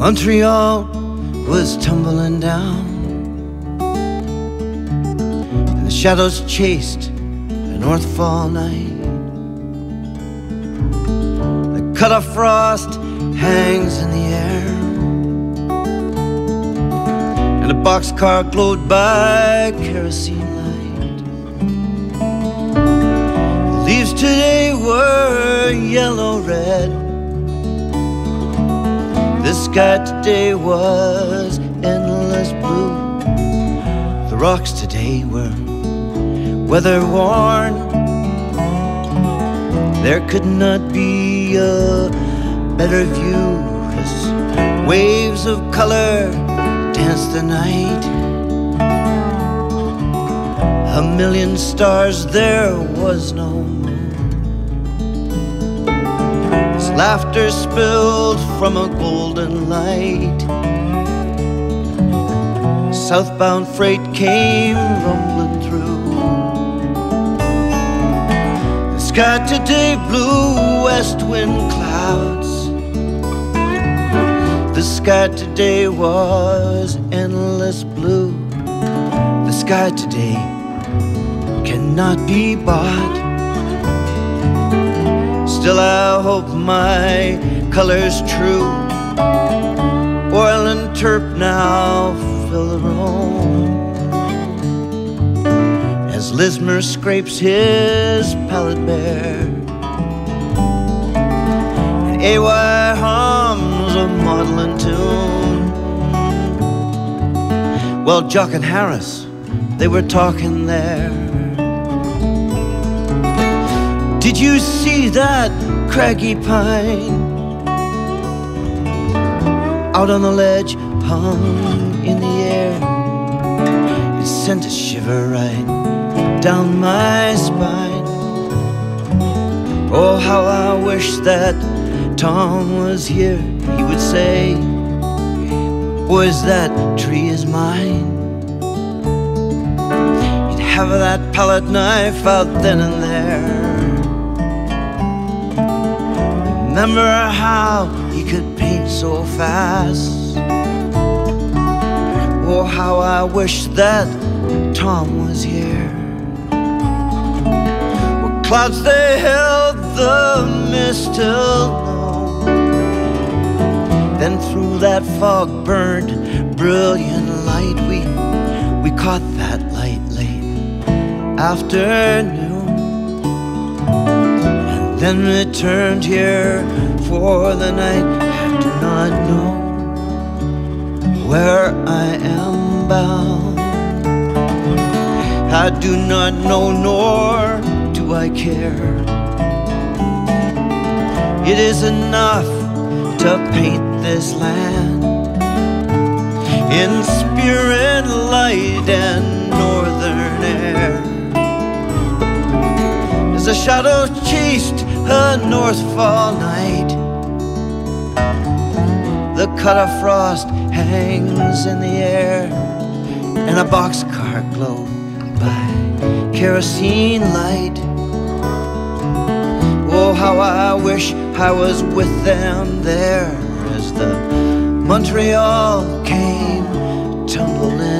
Montreal was tumbling down, and the shadows chased the North Fall night. The cut of frost hangs in the air, and a boxcar glowed by kerosene light. The leaves today were yellow red. Sky today was endless blue. The rocks today were weather worn. There could not be a better view as waves of color danced the night. A million stars, there was no laughter spilled from a golden light. Southbound freight came rumbling through. The sky today blew west wind clouds. The sky today was endless blue. The sky today cannot be bought. Still, I hope my color's true. Oil and turp now fill the room. As Lismer scrapes his palette bare, and AY hums a maudlin tune. Well, Jock and Harris, they were talking there. Did you see that craggy pine? Out on the ledge, hung in the air. It sent a shiver right down my spine. Oh, how I wish that Tom was here. He would say, Boys, that tree is mine. He'd have that palette knife out then and there. Remember how he could paint so fast. Oh, how I wish that Tom was here. Well, clouds they held the mist till noon. Then through that fog burned brilliant light, we we caught that light late afternoon then returned here for the night. I do not know where I am bound. I do not know, nor do I care. It is enough to paint this land in spirit, light, and northern air as the shadow chased a north fall night. The cut of frost hangs in the air, and a boxcar glowed by kerosene light. Oh, how I wish I was with them there as the Montreal came tumbling.